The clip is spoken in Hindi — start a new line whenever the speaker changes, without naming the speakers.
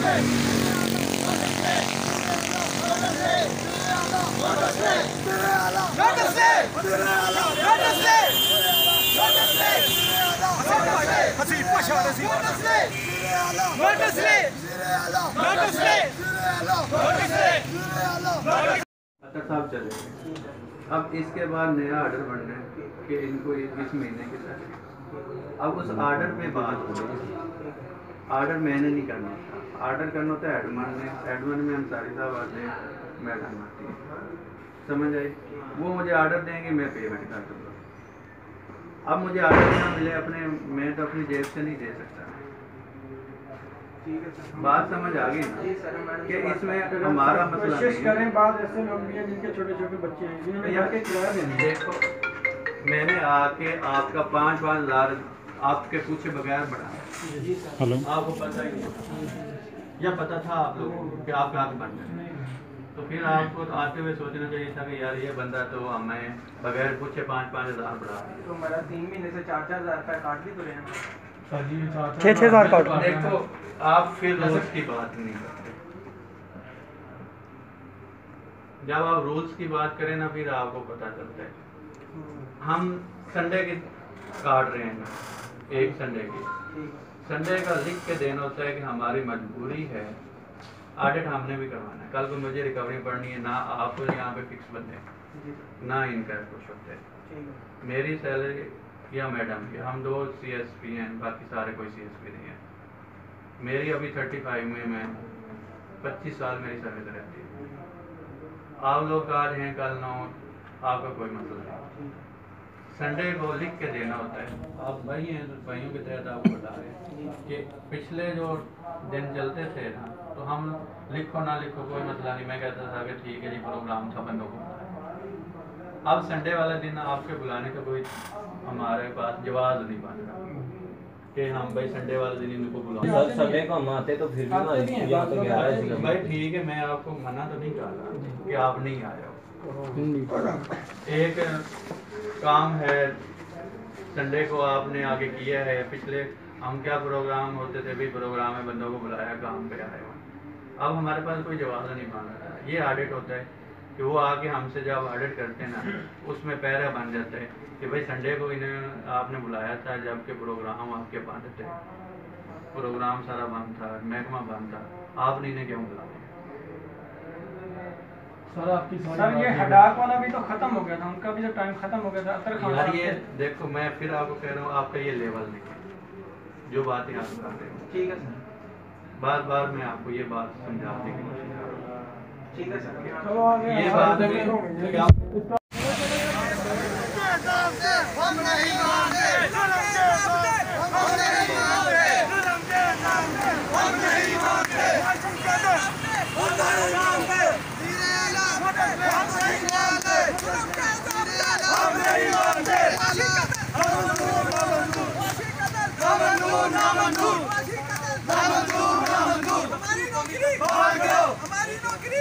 Hey! साहब, चले। अब इसके बाद नया ऑर्डर बनना है कि इनको इस महीने के तक अब उस ऑर्डर पे बात हो गई ऑर्डर मैंने नहीं करना था। ऑर्डर करना होता है एडमन ने एडमन में अंसारी साहब आते मैडम आती है। समझ आई? वो मुझे ऑर्डर देंगे मैं पेमेंट कर दूँगा। अब मुझे ऑर्डर ना मिले अपने मैं तो अपनी जेब से नहीं दे सकता। बात समझ आ गई ना? कि इसमें हमारा मसला
कोशिश
है।
करें बाद ऐसे लोग भी हैं जिनके छोटे छोटे बच्चे हैं। जिन्होंने यहाँ के किराया देना
देखो मैंने आके आपका पाँच पाँच हज़ार आपके पूछे बगैर बढ़ाया
हेलो।
आपको पता ही नहीं। या पता था आप लोगों को कि आप कहाँ बन रहे तो फिर आपको तो आते हुए सोचना चाहिए था कि यार ये बंदा तो हमें बगैर पूछे पाँच पाँच हज़ार बढ़ा
तो हमारा तीन महीने से चार चार हज़ार रुपया काट भी तो रहे हैं
छः छः हज़ार काट
देखो आप फिर रोज की बात नहीं करते। जब आप रूल्स की बात करें ना फिर आपको पता चलता है। हम संडे की काट रहे हैं एक संडे की। संडे का लिख के देना होता है कि हमारी मजबूरी है ऑडिट हमने भी करवाना है। कल को मुझे रिकवरी पढ़नी है ना आप यहाँ पे फिक्स बंदे। ना इनका कुछ होता। मेरी सैलरी या मैडम की हम दो सी एस पी हैं बाकी सारे कोई सी एस पी नहीं है। मेरी अभी थर्टी फाइव में मैं पच्चीस साल मेरी सर्विस रहती है। आप लोग आज हैं कल ना हो आपका कोई मतलब नहीं। संडे को लिख के देना होता है। आप भाई हैं तो भाइयों के तहत आपको बता रहे हैं कि पिछले जो दिन चलते थे ना तो हम लिखो ना लिखो कोई मसला नहीं। मैं कहता था कि ठीक है जी प्रोग्राम था बंदों को अब संडे वाले दिन आपके बुलाने का कोई हमारे पास जवाब नहीं बन रहा। कि हम भाई संडे वाले दिन इनको बुलाओ।
सर संडे को हम आते तो फिर भी ना यहाँ ग्यारह
भाई ठीक है मैं आपको मना तो नहीं कर रहा कि आप नहीं आए हो। एक काम है, संडे को आपने आगे किया है पिछले हम क्या प्रोग्राम होते थे भी प्रोग्राम है, बंदों को बुलाया, काम पे आए अब हमारे पास कोई जवाब नहीं बन रहा ये ऑडिट होता है कि वो आके हमसे जब ऑडिट करते हैं ना, उसमें पैरा बन जाता है कि भाई संडे को इन्हें आपने बुलाया था जबकि प्रोग्राम आपके बंद थे। प्रोग्राम सारा बंद था, महकमा बंद था। आपने इन्हें क्यों बुलाया?
सर ये हडाक वाला भी तो खत्म हो गया था उनका भी तो टाइम खत्म हो गया था अतर खान
यार ये देखो मैं फिर आपको कह रहा हूँ आपका ये लेवल नहीं है जो बातें कर रहे हो।
ठीक है सर।
बार बार मैं आपको ये बात समझाने की कोशिश कर रहा हूँ।
ठीक है सर।
ये बात
देखें।
है कि आप
हमारी नौकरी बहाल करो हमारी नौकरी बहाल करो हमारी नौकरी बहाल करो? हमारी नौकरी